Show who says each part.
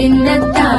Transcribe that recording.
Speaker 1: விண்ணத்தான்